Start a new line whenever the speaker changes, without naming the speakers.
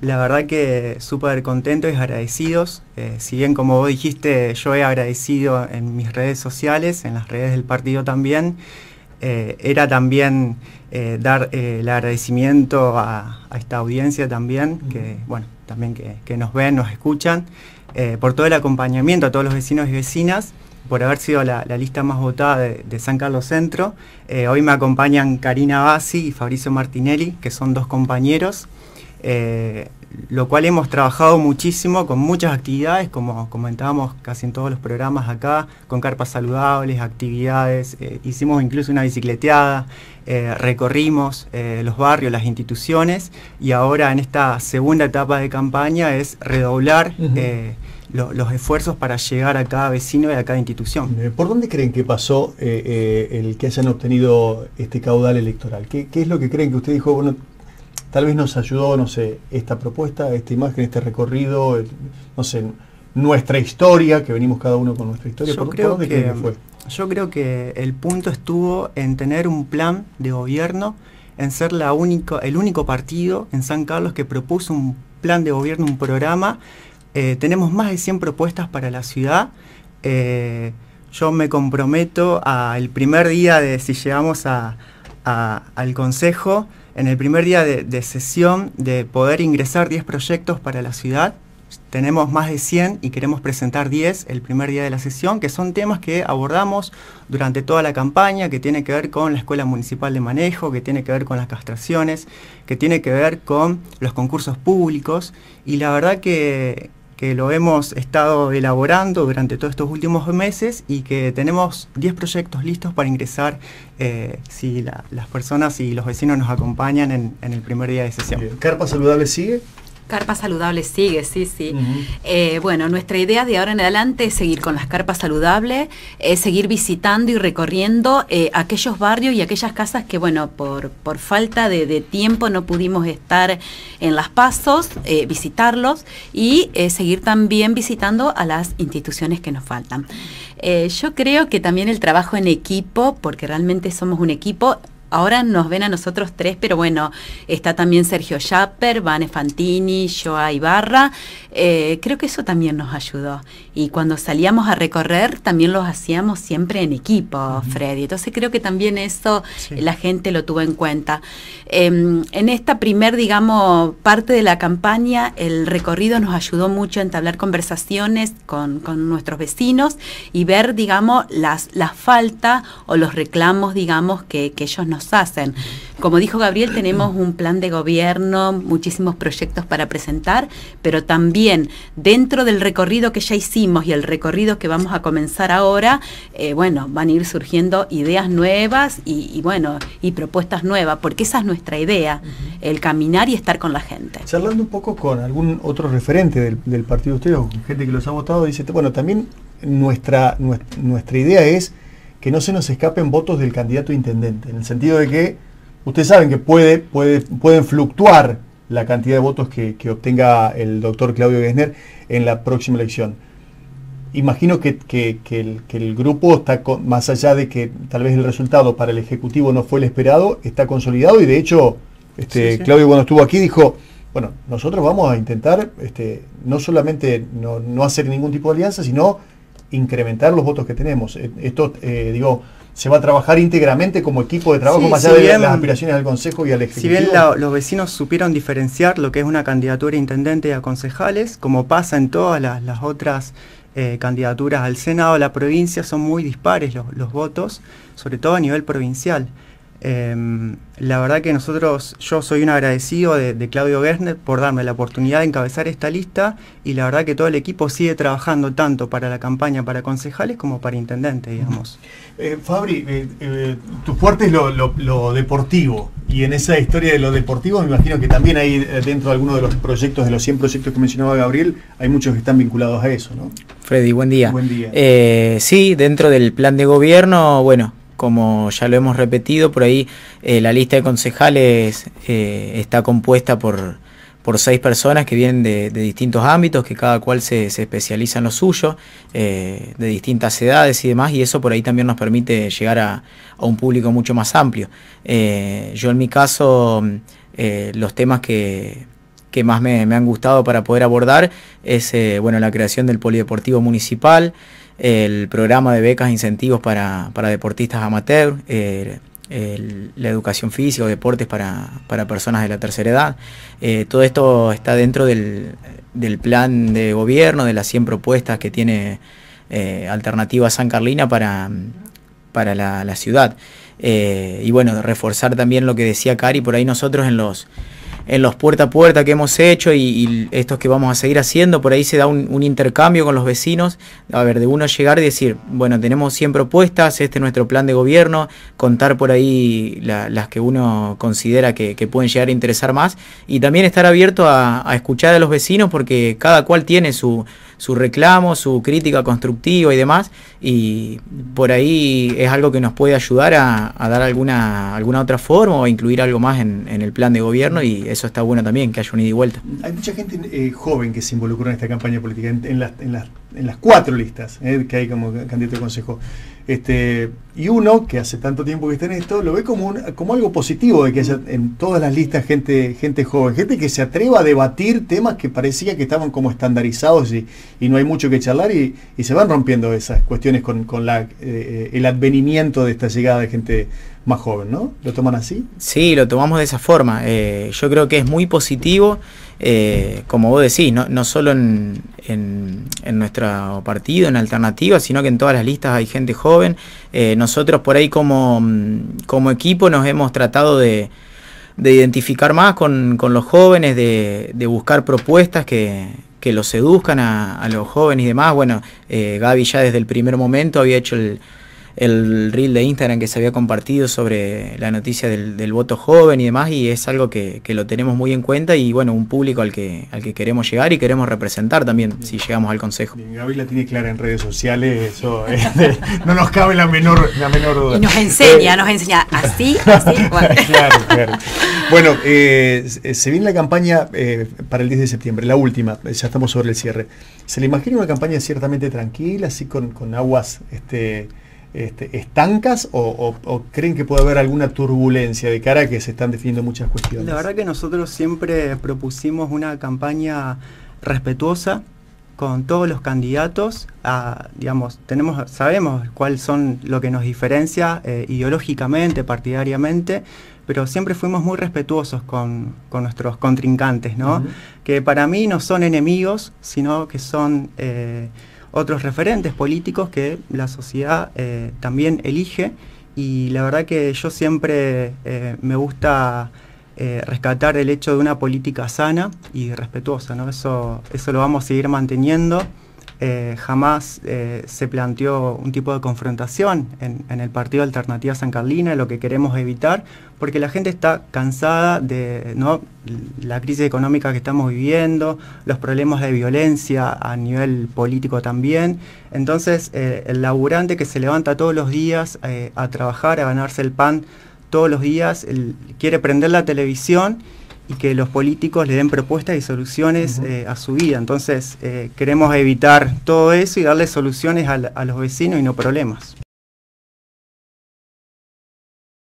La verdad que súper contentos y agradecidos. Eh, si bien como vos dijiste, yo he agradecido en mis redes sociales, en las redes del partido también, eh, era también eh, dar el agradecimiento a, esta audiencia también, que bueno, también que, nos ven, nos escuchan, por todo el acompañamiento a todos los vecinos y vecinas por haber sido la, lista más votada de, San Carlos Centro. hoy me acompañan Karina Bassi y Fabricio Martinelli, que son dos compañeros. Eh, lo cual hemos trabajado muchísimo con muchas actividades, como comentábamos casi en todos los programas acá, con carpas saludables, actividades, eh, hicimos incluso una bicicleteada, eh, recorrimos los barrios, las instituciones y ahora en esta segunda etapa de campaña es redoblar los esfuerzos para llegar a cada vecino y a cada institución.
¿Por dónde creen que pasó el que hayan obtenido este caudal electoral? ¿Qué, ¿Qué, es lo que creen que usted dijo? Bueno, Tal vez nos ayudó, no sé, esta propuesta, esta imagen, este recorrido, no sé, nuestra historia, que venimos cada uno con nuestra historia.
Yo creo que, fue? Yo creo que el punto estuvo en tener un plan de gobierno, en ser la única, el único partido en San Carlos que propuso un plan de gobierno, un programa. Eh, tenemos más de 100 propuestas para la ciudad. Eh, yo me comprometo al primer día de si llegamos al Consejo, en el primer día de, sesión de poder ingresar 10 proyectos para la ciudad. Tenemos más de 100 y queremos presentar 10 el primer día de la sesión, que son temas que abordamos durante toda la campaña, que tiene que ver con la Escuela Municipal de Manejo, que tiene que ver con las castraciones, que tiene que ver con los concursos públicos. Y la verdad que, que lo hemos estado elaborando durante todos estos últimos meses y que tenemos 10 proyectos listos para ingresar eh, si las personas y los vecinos nos acompañan en, en, el primer día de sesión.
¿Carpa Saludable sigue?
Carpas saludables sigue, sí, sí. Eh, bueno, nuestra idea de ahora en adelante es seguir con las carpas saludables, es seguir visitando y recorriendo eh, aquellos barrios y aquellas casas que, bueno, por, por falta de, tiempo no pudimos estar en las pasos, eh, visitarlos y seguir también visitando a las instituciones que nos faltan. yo creo que también el trabajo en equipo, porque realmente somos un equipo, Ahora nos ven a nosotros tres, pero bueno, está también Sergio Schapper, Vane Fantini, Joa Ibarra. Eh, creo que eso también nos ayudó. Y cuando salíamos a recorrer, también los hacíamos siempre en equipo, Freddy. Entonces creo que también eso la gente lo tuvo en cuenta. Em, en esta primer, digamos, parte de la campaña, el recorrido nos ayudó mucho a entablar conversaciones con, nuestros vecinos y ver, digamos, las, la falta o los reclamos, digamos, que, que ellos nos hacen. Como dijo Gabriel, tenemos un plan de gobierno, muchísimos proyectos para presentar, pero también dentro del recorrido que ya hicimos y el recorrido que vamos a comenzar ahora, eh, bueno, van a ir surgiendo ideas nuevas y, bueno, y propuestas nuevas, porque esa es nuestra idea, el caminar y estar con la gente.
Charlando un poco con algún otro referente del, partido de ustedes, gente que los ha votado, dice, bueno, también nuestra, nuestra idea es que no se nos escapen votos del candidato intendente, en el sentido de que ustedes saben que puede, puede, pueden fluctuar la cantidad de votos que, obtenga el doctor Claudio Gessner en la próxima elección. Imagino que, el, grupo está, más allá de que tal vez el resultado para el Ejecutivo no fue el esperado, está consolidado y de hecho este, Claudio cuando estuvo aquí dijo, bueno, nosotros vamos a intentar este, no solamente no, no hacer ningún tipo de alianza, sino incrementar los votos que tenemos. Eh, esto, eh, digo, se va a trabajar íntegramente como equipo de trabajo más allá de las aspiraciones al Consejo y al Ejecutivo.
Si bien los vecinos supieron diferenciar lo que es una candidatura intendente y a concejales, como pasa en todas las, otras eh, candidaturas al Senado, a la provincia, son muy dispares los, los votos, sobre todo a nivel provincial. Em, la verdad que nosotros, yo soy un agradecido de, Claudio Gessner por darme la oportunidad de encabezar esta lista y la verdad que todo el equipo sigue trabajando tanto para la campaña para concejales como para intendentes, digamos.
Eh, Fabri, eh, eh, tu fuerte es lo, deportivo y en esa historia de lo deportivo me imagino que también hay dentro de algunos de los proyectos, de los 100 proyectos que mencionaba Gabriel, hay muchos que están vinculados a eso, ¿no?
Freddy, buen día. Buen día. sí, dentro del plan de gobierno, bueno, como ya lo hemos repetido, por ahí eh, la lista de concejales eh, está compuesta por, por seis personas que vienen de, distintos ámbitos, que cada cual se, especializa en lo suyo, eh, de distintas edades y demás, y eso por ahí también nos permite llegar a, un público mucho más amplio. yo en mi caso, los temas que, que más me, han gustado para poder abordar es bueno, la creación del Polideportivo Municipal, el programa de becas e incentivos para, deportistas amateur, eh, la educación física o deportes para, personas de la tercera edad. Eh, todo esto está dentro del, plan de gobierno, de las 100 propuestas que tiene Alternativa San Carlina para, para la, ciudad. y bueno, reforzar también lo que decía Cari, por ahí nosotros en los en los puerta a puerta que hemos hecho y, estos que vamos a seguir haciendo, por ahí se da un, intercambio con los vecinos, a ver, de uno llegar y decir, bueno, tenemos 100 propuestas, este es nuestro plan de gobierno, contar por ahí las que uno considera que, pueden llegar a interesar más y también estar abierto a escuchar a los vecinos porque cada cual tiene su su reclamo, su crítica constructiva y demás, y por ahí es algo que nos puede ayudar a, dar alguna, alguna otra forma o incluir algo más en, el plan de gobierno y eso está bueno también, que haya un ida y vuelta.
Hay mucha gente eh, joven que se involucró en esta campaña política, en, las, en, las, en las cuatro listas eh, que hay como candidato de consejo. Este, y uno, que hace tanto tiempo que está en esto, lo ve como, como algo positivo de que haya en todas las listas gente, gente joven, gente que se atreva a debatir temas que parecía que estaban como estandarizados y, no hay mucho que charlar y, se van rompiendo esas cuestiones con, la, eh, el advenimiento de esta llegada de gente más joven, ¿no? ¿Lo toman así?
Sí, lo tomamos de esa forma. Eh, yo creo que es muy positivo. Eh, como vos decís, no, no solo en, en, nuestro partido, en alternativa, sino que en todas las listas hay gente joven. Eh, nosotros por ahí como, como, equipo nos hemos tratado de, de identificar más con, con los jóvenes, de, de, buscar propuestas que, que los seduzcan a, a, los jóvenes y demás. Bueno, eh, Gaby ya desde el primer momento había hecho el, el reel de Instagram que se había compartido sobre la noticia del, voto joven y demás, y es algo que, lo tenemos muy en cuenta y bueno, un público al que, al que queremos llegar y queremos representar también si llegamos al Consejo.
Gaby la tiene clara en redes sociales, eso este, no nos cabe la menor, la menor duda.
Y nos enseña, nos enseña así, así,
bueno. claro, claro. Bueno, eh, se viene la campaña eh, para el 10 de septiembre, la última, ya estamos sobre el cierre. ¿Se le imagina una campaña ciertamente tranquila, así con, con aguas... este este, estancas o, creen que puede haber alguna turbulencia de cara a que se están definiendo muchas cuestiones?
La verdad que nosotros siempre propusimos una campaña respetuosa con todos los candidatos, digamos, tenemos, sabemos cuáles son lo que nos diferencia eh, ideológicamente, partidariamente, pero siempre fuimos muy respetuosos con, nuestros contrincantes, ¿no? Que para mí no son enemigos, sino que son eh, otros referentes políticos que la sociedad eh, también elige y la verdad que yo siempre eh, me gusta eh, rescatar el hecho de una política sana y respetuosa, ¿no? Eso, eso lo vamos a seguir manteniendo. Eh, jamás eh, se planteó un tipo de confrontación en, el Partido Alternativa San Carlina, lo que queremos evitar, porque la gente está cansada de la crisis económica que estamos viviendo, los problemas de violencia a nivel político también. Entonces, eh, el laburante que se levanta todos los días a trabajar, a ganarse el pan todos los días, quiere prender la televisión y que los políticos le den propuestas y soluciones eh, a su vida. Entonces, eh, queremos evitar todo eso y darle soluciones a los vecinos y no problemas.